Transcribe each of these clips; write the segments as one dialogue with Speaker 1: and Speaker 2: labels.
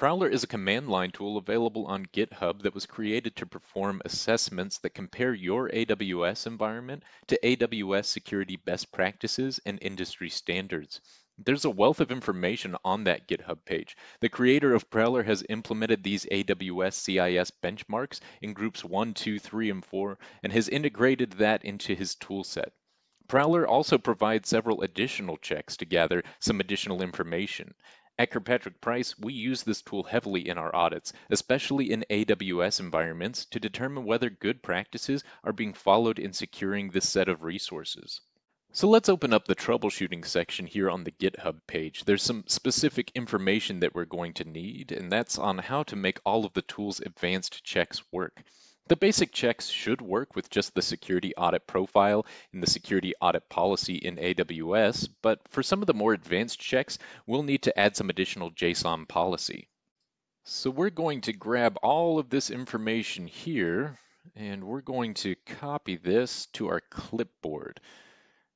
Speaker 1: Prowler is a command line tool available on GitHub that was created to perform assessments that compare your AWS environment to AWS security best practices and industry standards. There's a wealth of information on that GitHub page. The creator of Prowler has implemented these AWS CIS benchmarks in groups 1, 2, 3, and 4, and has integrated that into his toolset. Prowler also provides several additional checks to gather some additional information. At Kirkpatrick Price, we use this tool heavily in our audits, especially in AWS environments, to determine whether good practices are being followed in securing this set of resources. So let's open up the troubleshooting section here on the GitHub page. There's some specific information that we're going to need, and that's on how to make all of the tool's advanced checks work. The basic checks should work with just the security audit profile and the security audit policy in AWS, but for some of the more advanced checks, we'll need to add some additional JSON policy. So we're going to grab all of this information here, and we're going to copy this to our clipboard.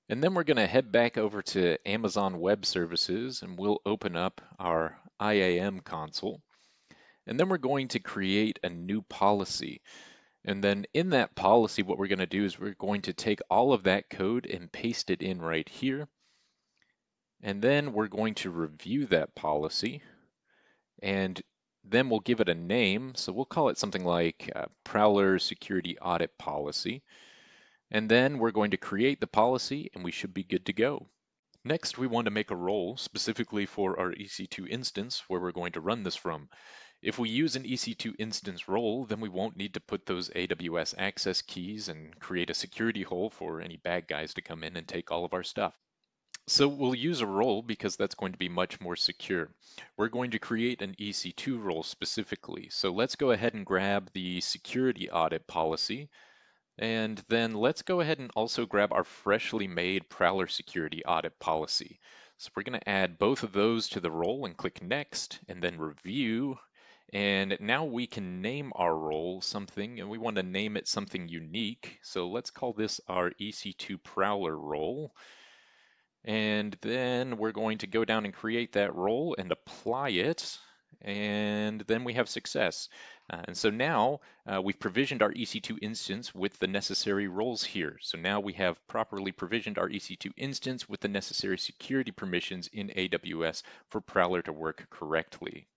Speaker 1: And then we're going to head back over to Amazon Web Services, and we'll open up our IAM console. And then we're going to create a new policy. And then in that policy, what we're going to do is we're going to take all of that code and paste it in right here. And then we're going to review that policy. And then we'll give it a name. So we'll call it something like uh, Prowler Security Audit Policy. And then we're going to create the policy and we should be good to go. Next, we want to make a role specifically for our EC2 instance where we're going to run this from. If we use an EC2 instance role, then we won't need to put those AWS access keys and create a security hole for any bad guys to come in and take all of our stuff. So we'll use a role because that's going to be much more secure. We're going to create an EC2 role specifically. So let's go ahead and grab the security audit policy. And then let's go ahead and also grab our freshly made Prowler security audit policy. So we're going to add both of those to the role and click next and then review and now we can name our role something, and we want to name it something unique. So let's call this our EC2 Prowler role. And then we're going to go down and create that role and apply it. And then we have success. Uh, and so now uh, we've provisioned our EC2 instance with the necessary roles here. So now we have properly provisioned our EC2 instance with the necessary security permissions in AWS for Prowler to work correctly.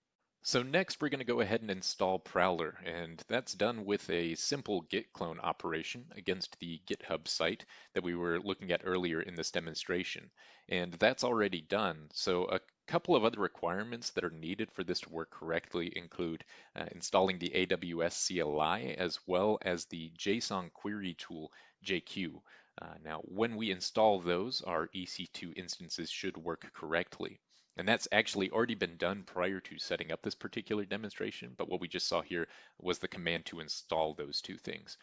Speaker 1: So next we're going to go ahead and install Prowler, and that's done with a simple git clone operation against the GitHub site that we were looking at earlier in this demonstration. And that's already done. So a couple of other requirements that are needed for this to work correctly include uh, installing the AWS CLI as well as the JSON query tool JQ. Uh, now, when we install those, our EC2 instances should work correctly. And that's actually already been done prior to setting up this particular demonstration, but what we just saw here was the command to install those two things.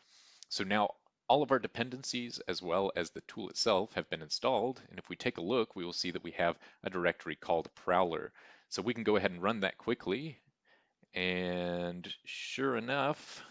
Speaker 1: So now all of our dependencies as well as the tool itself have been installed. And if we take a look, we will see that we have a directory called Prowler. So we can go ahead and run that quickly. And sure enough,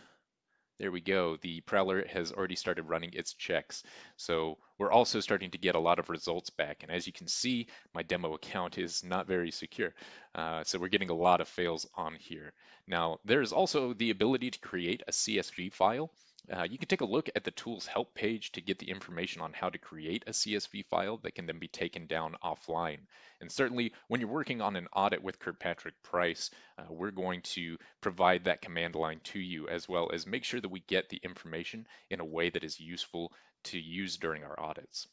Speaker 1: there we go. The Prowler has already started running its checks. So we're also starting to get a lot of results back. And as you can see, my demo account is not very secure. Uh, so we're getting a lot of fails on here. Now, there's also the ability to create a CSV file. Uh, you can take a look at the tool's help page to get the information on how to create a CSV file that can then be taken down offline. And certainly when you're working on an audit with Kirkpatrick Price, uh, we're going to provide that command line to you as well as make sure that we get the information in a way that is useful to use during our audits.